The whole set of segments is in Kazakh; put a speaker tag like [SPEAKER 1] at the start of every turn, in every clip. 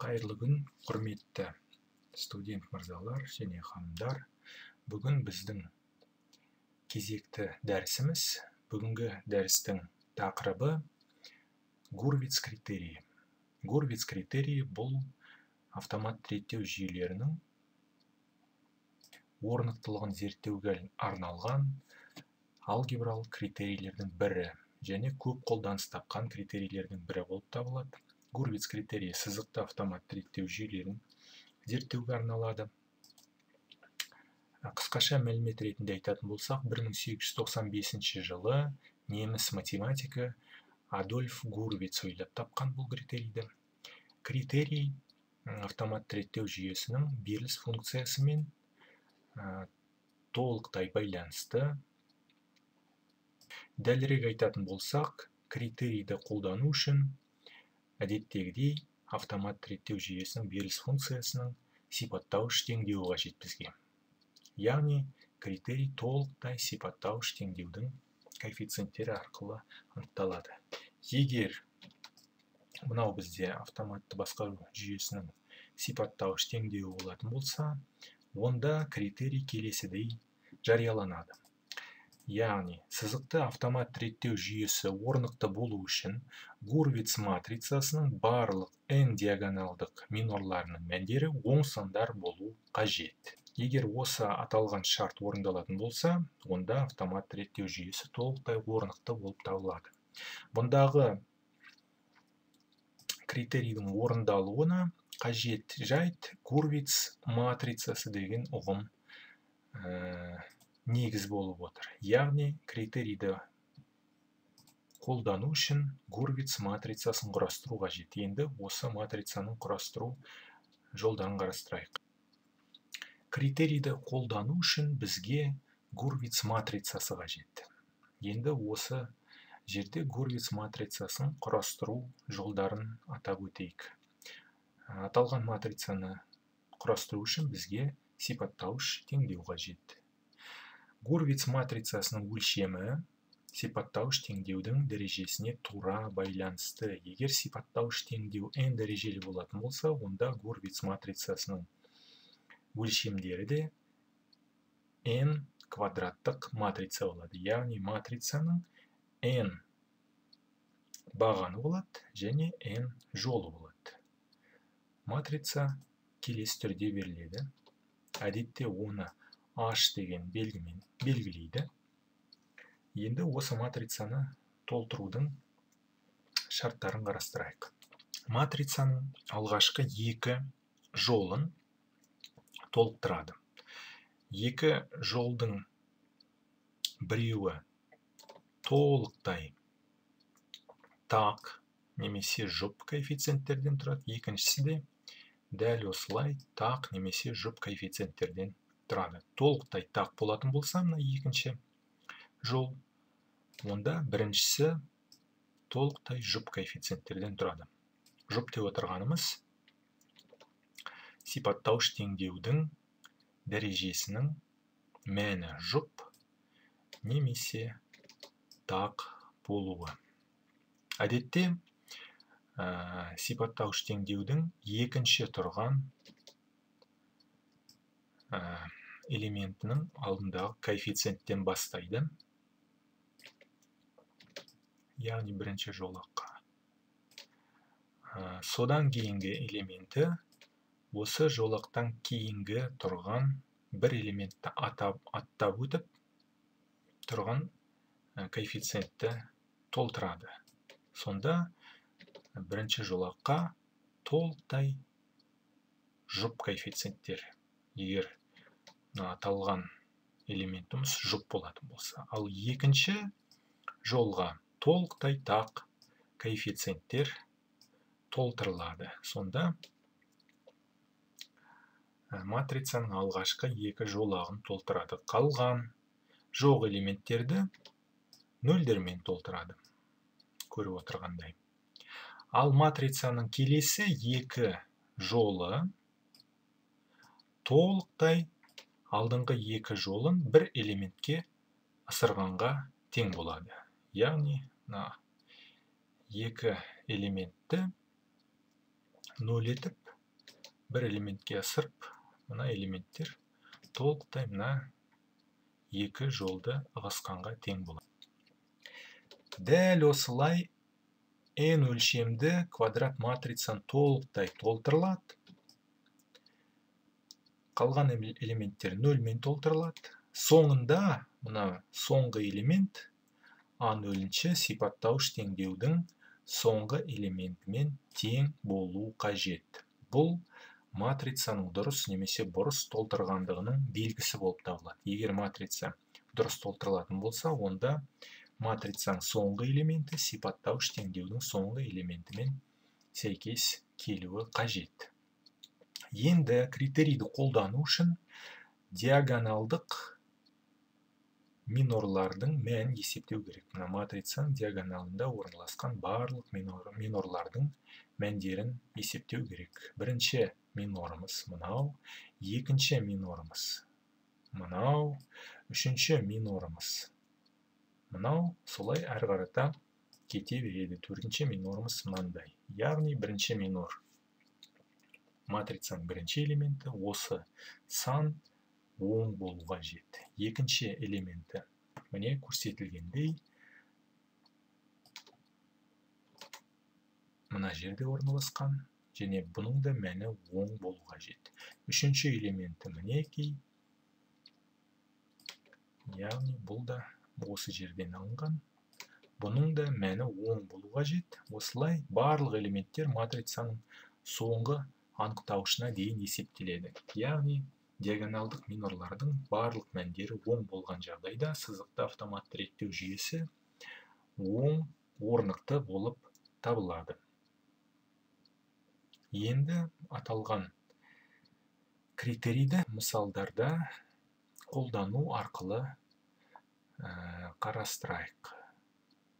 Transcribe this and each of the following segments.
[SPEAKER 1] қайырлы күн құрметті студент мырзалар және ханымдар. Бүгін біздің кезекті дәрісіміз бүгінгі дәрістің тақырыбы гурвиц критерийі. Гурвиц критерийі бұл автомат реттеу жүйелерінің орнықтылығын зерттеуге арналған алгебралық критерийлердің бірі және көп қолданыс тапқан критерийлердің бірі болып табылады. Гурвиц критерийі сызықты автомат реттеу жүйелерін зерттеуге арналады. Қысқаша мәлімет ретінде айтатын болсақ 1895 жылы неміс математигі адольф гурвиц ойлап тапқан бұл критерийді. Критерий автомат реттеу жүйесінің беріліс функциясымен толықтай байланысты. Дәлірек айтатын болсақ критерийді қолдану үшін әдеттегідей автомат реттеу жүйесінің беріліс функциясының сипаттауыш теңдеуі қажет бізге. Яғни критерий толықтай сипаттауыш теңдеудің коэффициенттері арқылы анықталады. Егер мынау бізде автоматты басқару жүйесінің сипаттауыш теңдеуі болатын болса онда критерий келесідей жарияланады. Яғни сызықты автомат реттеу жүйесі орнықты болу үшін гурвиц матрицасының барлық n диагоналдық минорларының мәндері оң сандар болу қажет. Егер осы аталған шарт орындалатын болса онда автомат реттеу жүйесі толықтай орнықты болып табылады. Бұндағы критерийдің орындалуына қажет жайт гурвиц матрицасы деген ұғым негіз болып отыр яғни критерийді қолдану үшін гурвиц матрицасын құрастыру қажет енді осы матрицаның құрастыру жолдарын қарастырайық критерийді қолдану үшін бізге гурвиц матрицасы қажет енді осы жерде гурвиц матрицасын құрастыру жолдарын атап өтейік аталған матрицаны құрастыру үшін бізге сипаттауыш теңдеу қажет. Гурвиц матрицасының өлшемі сипаттауыш теңдеудің дәрежесіне тура байланысты. Егер сипаттауыш теңдеу n дәрежелі болатын болса онда гурвиц матрицасының өлшемдері де n квадраттық матрица болады. Яғни матрицаның n бағаны болады және n жолы болады. Матрица келесі түрде беріледі. Әдетте оны h деген белгімен белгілейді. Енді осы матрицаны толтырудың шарттарын қарастырайық. Матрицаның алғашқы екі жолын толықтырады. Екі жолдың біреуі толықтай тақ немесе жұп коэффициенттерден тұрады. Екіншісі де дәл осылай тақ немесе жұп коэффициенттерден тұрады. Толықтай тақ болатын болса мына екінші жол онда біріншісі толықтай жұп коэффициенттерден тұрады. Жұп деп отырғанымыз сипаттауыш теңдеудің дәрежесінің мәні жұп немесе тақ болуы. Әдетте ә, сипаттауыш теңдеудің екінші тұрған элементінің алдындағы коэффициенттен бастайды яғни бірінші жолаққа содан кейінгі элементі осы жолақтан кейінгі тұрған бір элементті атап, аттап өтіп тұрған коэффициентті толтырады сонда бірінші жолаққа толықтай жұп коэффициенттер егер аталған элементіміз жұп болатын болса. Ал екінші жолға толықтай тақ коэффициенттер толтырылады. Сонда матрицаның алғашқы екі жолағын толтырады. Қалған жоқ элементтерді нөлдермен толтырады көріп отырғандай. Ал матрицаның келесі екі жолы толықтай алдыңғы екі жолын бір элементке ысырғанға тең болады. Яғни мына екі элементті нөл етіп бір элементке ысырып мына элементтер толықтай мына екі жолды ығысқанға тең болады. Дәл осылай n өлшемді квадрат матрицаны толықтай толтырылады. Қалған элементтер нөлмен толтырылады соңында мына соңғы элемент а нөлінші сипаттауыш теңдеудің соңғы элементімен тең болу қажет. Бұл матрицаның дұрыс немесе бұрыс толтырғандығының белгісі болып табылады егер матрица дұрыс толтырылатын болса онда матрицаның соңғы элементі сипаттауыш теңдеудің соңғы элементімен сәйкес келуі қажет. Енді критерийді қолдану үшін диагоналдық минорлардың мәнін есептеу керек. Мына матрицаның диагоналында орналасқан барлық минор, минорлардың мәндерін есептеу керек. Бірінші минорымыз мынау екінші минорымыз мынау үшінші минорымыз мынау. Солай әрі қарата кете береді. Төртінші минорымыз мынандай. Яғни бірінші минор матрицаның бірінші элементі осы сан оң болу қажет екінші элементі міне көрсетілгендей мына жерде орналасқан және бұның да мәні оң болу қажет үшінші элементі мінекей яғни бұл да осы жерден алынған. Бұның да мәні оң болу қажет осылай барлық элементтер матрицаның соңғы анықтауышына дейін есептеледі. Яғни диагоналдық минорлардың барлық мәндері оң болған жағдайда сызықты автоматты реттеу жүйесі оң орнықты болып табылады. Енді аталған критерийді мысалдарда қолдану арқылы ә, қарастырайық.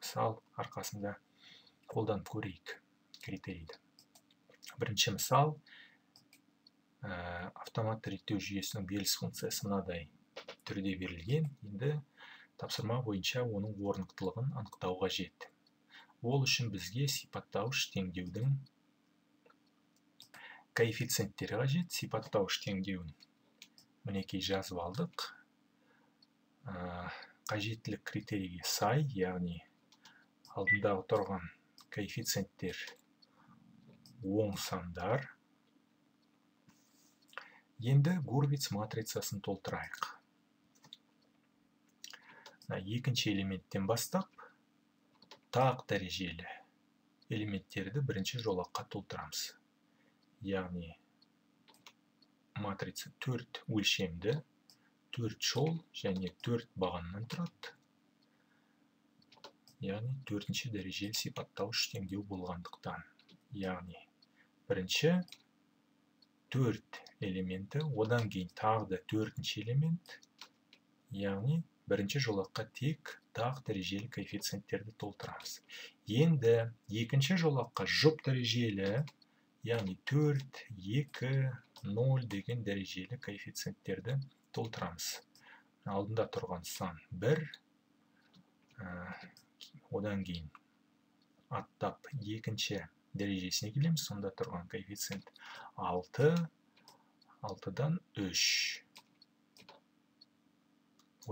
[SPEAKER 1] Мысал арқасында қолданып көрейік критерийді. Бірінші мысал Ә, автоматты реттеу жүйесінің беріліс функциясы мынадай түрде берілген енді тапсырма бойынша оның орнықтылығын анықтау қажет ол үшін бізге сипаттауыш теңдеудің коэффициенттері қажет сипаттауыш теңдеуін мінекей жазып алдық ә, қажеттілік критерийге сай яғни алдындағы тұрған коэффициенттер оң сандар енді гурвиц матрицасын толтырайық. Екінші элементтен бастап тақ дәрежелі элементтерді бірінші жолаққа толтырамыз. Яғни матрица төрт өлшемді төрт жол және төрт бағаннан тұрады. Яғни төртінші дәрежелі сипаттауыш теңдеу болғандықтан. Яғни бірінші төрт элементі одан кейін тағы да төртінші элемент яғни бірінші жолаққа тек тақ дәрежелі коэффициенттерді толтырамыз. Енді екінші жолаққа жұп дәрежелі яғни төрт екі ноль деген дәрежелі коэффициенттерді толтырамыз. Алдында тұрған сан бір одан кейін аттап екінші дәрежесіне келеміз. Сонда тұрған коэффициент 6 6-дан 3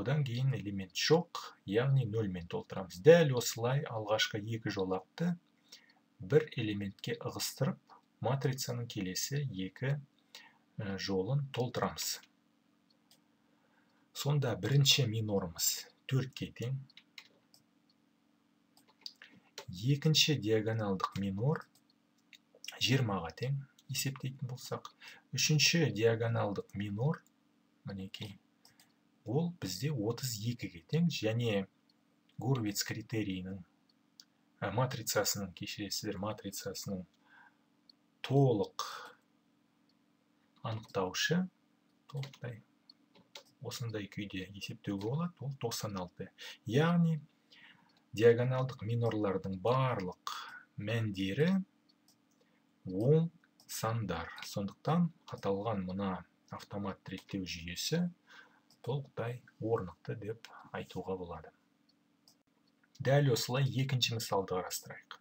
[SPEAKER 1] одан кейін элемент жоқ яғни нөлмен толтырамыз. Дәл осылай алғашқы екі жолақты бір элементке ығыстырып матрицаның келесі екі жолын толтырамыз. Сонда бірінші минорымыз төртке тең. Екінші диагоналдық минор жиырмаға тең есептейтін болсақ үшінші диагоналдық минор мінекей ол бізде 32-ге тең және гурвиц критерийінің ә, матрицасының кешіресіздер матрицасының толық анықтаушы толықтай осындай күйде есептеуге болады ол 96 яғни диагоналдық минорлардың барлық мәндері оң сандар. Сондықтан аталған мына автомат реттеу жүйесі толықтай орнықты деп айтуға болады. Дәл осылай екінші мысалды қарастырайық.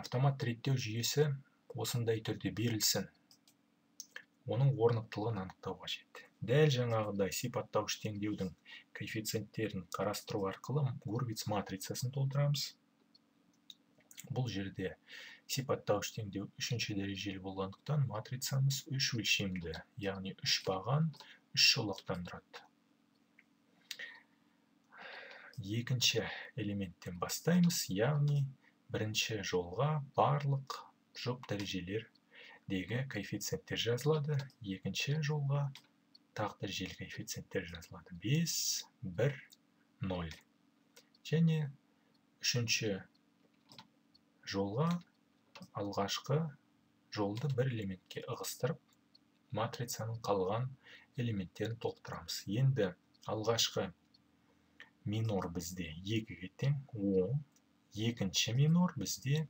[SPEAKER 1] Автомат реттеу жүйесі осындай түрде берілсін оның орнықтылығын анықтау қажет. Дәл жаңағыдай сипаттауыш теңдеудің коэффициенттерін қарастыру арқылы гурвиц матрицасын толтырамыз. Бұл жерде сипаттауыш теңдеу үшінші дәрежелі болғандықтан матрицамыз үш өлшемді яғни үш баған үш жолақтан тұрады. Екінші элементтен бастаймыз яғни бірінші жолға барлық жұп дәрежелердегі коэффициенттер жазылады. Екінші жолға тағы дәрежелі коэффициенттер жазылады. 5 1 0 және үшінші жолға алғашқы жолды бір элементке ығыстырып матрицаның қалған элементтерін толықтырамыз енді алғашқы минор бізде екіге тең он екінші минор бізде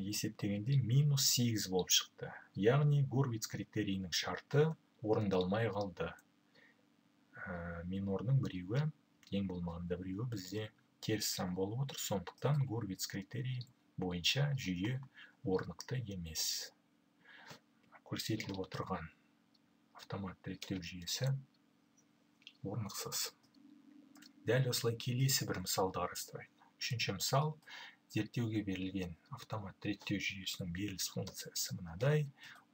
[SPEAKER 1] есептегенде минус сегіз болып шықты. Яғни гурвиц критерийінің шарты орындалмай қалды. Ә, минордың біреуі ең болмағанда біреуі бізде теріс сан болып отыр. Сондықтан гурвиц критерийі бойынша жүйе орнықты емес. Көрсетіліп отырған автоматты реттеу жүйесі орнықсыз. Дәл осылай келесі бір мысалды қарастырайық үшінші мысал зерттеуге берілген автоматты реттеу жүйесінің беріліс функциясы мынадай.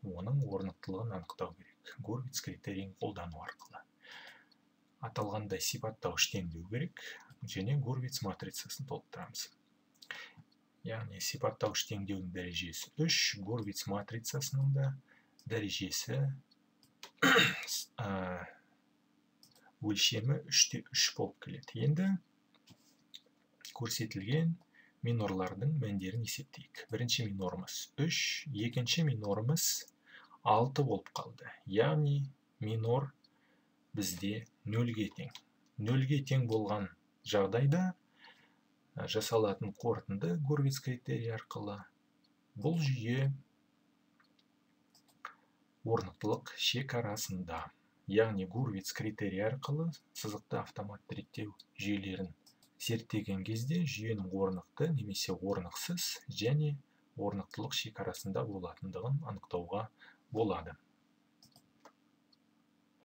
[SPEAKER 1] Оның орнықтылығын анықтау керек. Горвиц критерийін қолдану арқылы. Аталғандай сипаттауыш теңдеу керек. Және горвиц матрицасын толықтырамыз. Яғни сипаттауыш теңдеудің дәрежесі 3 горвиц матрицасының да дәрежесі өлшемі үште үш болып келеді. Енді көрсетілген минорлардың мәндерін есептейік. Бірінші минорымыз үш екінші минорымыз алты болып қалды. Яғни минор бізде нөлге тең. Нөлге тең болған жағдайда жасалатын қорытынды гурвиц критерийі арқылы бұл жүйе орнықтылық шекарасында яғни гурвиц критерийі арқылы сызықты автоматты реттеу жүйелерін зерттеген кезде жүйенің орнықты немесе орнықсыз және орнықтылық шекарасында болатындығын анықтауға болады.